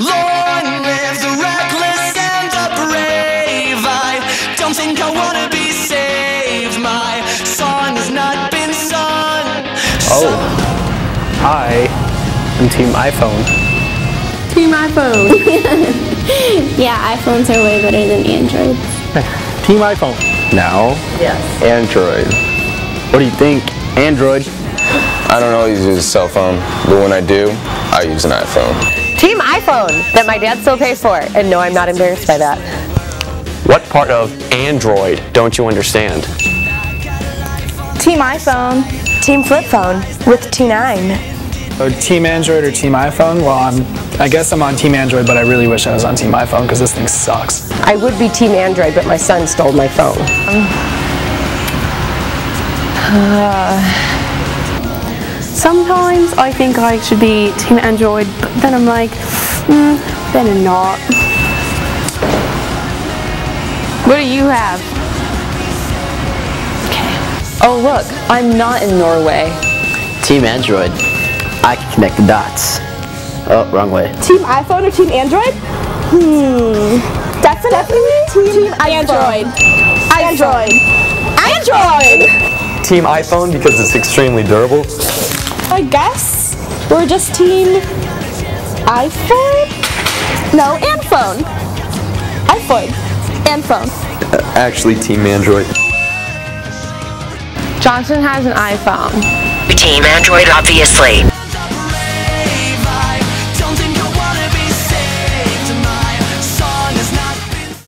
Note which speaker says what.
Speaker 1: Long live the reckless and the brave. I don't think I wanna be saved. My song has not been sung.
Speaker 2: Oh. I am Team iPhone.
Speaker 3: Team iPhone.
Speaker 4: Yeah, iPhones are way better than Androids.
Speaker 2: Team iPhone.
Speaker 5: Now,
Speaker 3: Yes.
Speaker 5: Android.
Speaker 2: What do you think? Android.
Speaker 5: I don't always use a cell phone, but when I do, I use an iPhone.
Speaker 3: Team iPhone that my dad still pays for. And no, I'm not embarrassed by that.
Speaker 6: What part of Android don't you understand?
Speaker 7: Team iPhone. Team flip phone with T9.
Speaker 2: So uh, Team Android or Team iPhone? Well, I'm. I guess I'm on Team Android, but I really wish I was on Team iPhone because this thing sucks.
Speaker 3: I would be Team Android, but my son stole my phone.
Speaker 8: Uh, Sometimes I think I should be Team Android, but then I'm like, mm, better not. What do you have? Okay.
Speaker 7: Oh look, I'm not in Norway.
Speaker 9: Team Android. I can connect the dots. Oh, wrong way.
Speaker 7: Team iPhone or Team Android? Hmm. That's definitely, Team, Android. Android. Android.
Speaker 6: Team iPhone because it's extremely durable.
Speaker 7: I guess we're just Team iPhone. No, and phone. iPhone and phone.
Speaker 5: Uh, actually, Team Android.
Speaker 3: Johnson has an iPhone.
Speaker 10: Team Android, obviously.